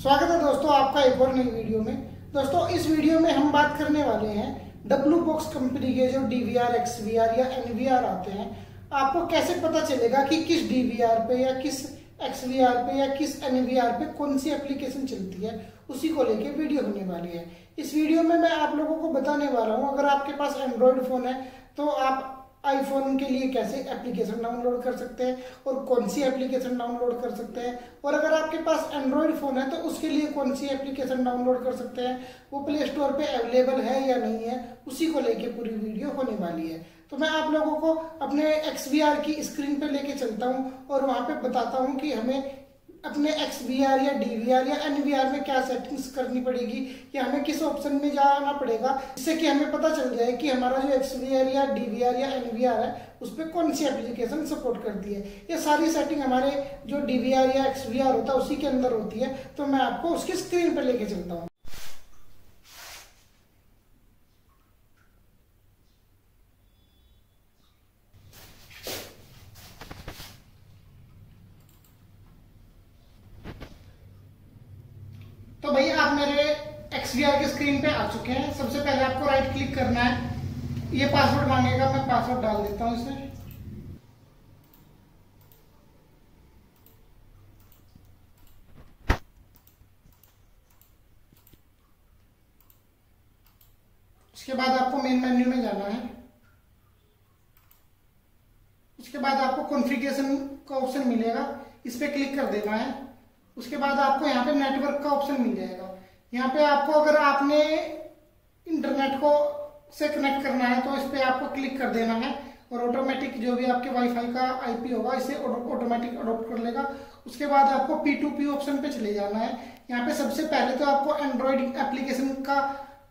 स्वागत है दोस्तों आपका एक और नई वीडियो में। दोस्तों, इस वीडियो में हम बात करने वाले हैं डब्लू बॉक्स कंपनी के जो डीवीआर एक्सवीआर या एनवीआर आते हैं, आपको कैसे पता चलेगा कि किस डीवीआर पे या किस एक्सवीआर पे या किस एनवीआर पे कौन सी एप्लीकेशन चलती है, उसी को लेके वीडियो होने वाली है। इस वीडियो में मैं आप लोगों को बताने वाला हूँ, अगर आपके पास एंड्रॉयड फ़ोन है तो आप आईफोन के लिए कैसे एप्लीकेशन डाउनलोड कर सकते हैं और कौन सी एप्लीकेशन डाउनलोड कर सकते हैं? और अगर आपके पास एंड्रॉयड फ़ोन है तो उसके लिए कौन सी एप्लीकेशन डाउनलोड कर सकते हैं? वो प्ले स्टोर पे अवेलेबल है या नहीं है? उसी को लेके पूरी वीडियो होने वाली है। तो मैं आप लोगों को अपने एक्सवीआर की स्क्रीन पे लेके चलता हूँ और वहाँ पे बताता हूँ कि हमें अपने एक्स वी आर या डी वी आर या एन वी आर में क्या सेटिंग्स करनी पड़ेगी या हमें किस ऑप्शन में जाना पड़ेगा, जिससे कि हमें पता चल जाए कि हमारा जो एक्स वी आर या डी वी आर या एन वी आर है, उस पर कौन सी एप्लीकेशन सपोर्ट करती है। ये सारी सेटिंग हमारे जो डी वी आर या एक्स वी आर होता है, उसी के अंदर होती है। तो मैं आपको उसकी स्क्रीन पर लेके चलता हूँ। तो भैया आप मेरे एक्सवीआर के स्क्रीन पे आ चुके हैं। सबसे पहले आपको राइट क्लिक करना है। ये पासवर्ड मांगेगा, मैं पासवर्ड डाल देता हूँ इसे। उसके बाद आपको मेन मेन्यू में जाना है। उसके बाद आपको कॉन्फ़िगरेशन का ऑप्शन मिलेगा। इस पर क्लिक कर देना है। उसके बाद आपको यहाँ पे नेटवर्क का ऑप्शन मिल जाएगा। यहाँ पे आपको अगर आपने इंटरनेट को से कनेक्ट करना है तो इस पर आपको क्लिक कर देना है और ऑटोमेटिक जो भी आपके वाईफाई का आईपी होगा, इसे ऑटोमेटिक अडोप्ट कर लेगा। उसके बाद आपको पी टू पी ऑप्शन पे चले जाना है। यहाँ पे सबसे पहले तो आपको एंड्रॉइड एप्लीकेशन का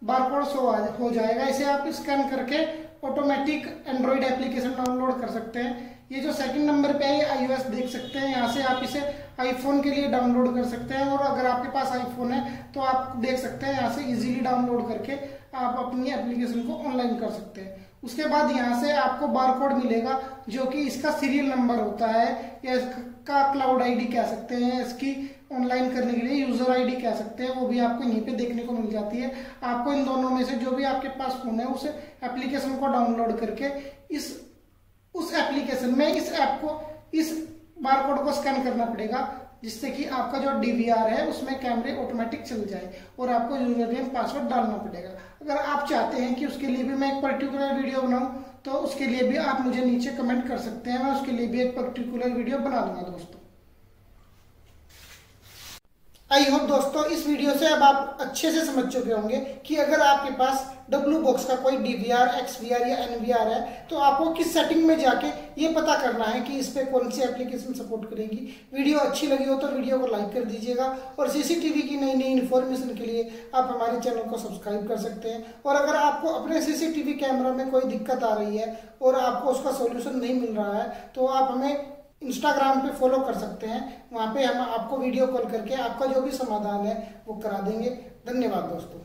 बारकोड शो हो जाएगा। इसे आप स्कैन करके ऑटोमेटिक एंड्रॉइड एप्लीकेशन डाउनलोड कर सकते हैं। ये जो सेकंड नंबर पे है आईओएस देख सकते हैं, यहाँ से आप इसे आईफोन के लिए डाउनलोड कर सकते हैं, और अगर आपके पास आईफोन है तो आप देख सकते हैं, यहाँ से इजीली डाउनलोड करके आप अपनी एप्लीकेशन को ऑनलाइन कर सकते हैं। उसके बाद यहाँ से आपको बारकोड मिलेगा, जो कि इसका सीरियल नंबर होता है, या इसका क्लाउड आईडी कह सकते हैं इसकी ऑनलाइन करने के लिए यूज़र आईडी कह सकते हैं, वो भी आपको यहीं पे देखने को मिल जाती है। आपको इन दोनों में से जो भी आपके पास फ़ोन है, उस एप्लीकेशन को डाउनलोड करके इस एप्लीकेशन में इस ऐप को, इस बारकोड को स्कैन करना पड़ेगा, जिससे कि आपका जो डीवीआर है, उसमें कैमरे ऑटोमेटिक चल जाए और आपको यूज़र नेम पासवर्ड डालना पड़ेगा। अगर आप चाहते हैं कि उसके लिए भी मैं एक पर्टिकुलर वीडियो बनाऊँ तो उसके लिए भी आप मुझे नीचे कमेंट कर सकते हैं। मैं उसके लिए भी एक पर्टिकुलर वीडियो बना दूँगा दोस्तों। आई होप दोस्तों, इस वीडियो से अब आप अच्छे से समझ चुके होंगे कि अगर आपके पास डब्लू बॉक्स का कोई डीवीआर एक्सवीआर या एनवीआर है तो आपको किस सेटिंग में जाके ये पता करना है कि इस पर कौन सी एप्लीकेशन सपोर्ट करेगी। वीडियो अच्छी लगी हो तो वीडियो को लाइक कर दीजिएगा और सीसीटीवी की नई नई इन्फॉर्मेशन के लिए आप हमारे चैनल को सब्सक्राइब कर सकते हैं। और अगर आपको अपने सीसीटीवी कैमरा में कोई दिक्कत आ रही है और आपको उसका सोल्यूशन नहीं मिल रहा है तो आप हमें इंस्टाग्राम पे फॉलो कर सकते हैं। वहाँ पे हम आपको वीडियो कॉल करके आपका जो भी समाधान है, वो करा देंगे। धन्यवाद दोस्तों।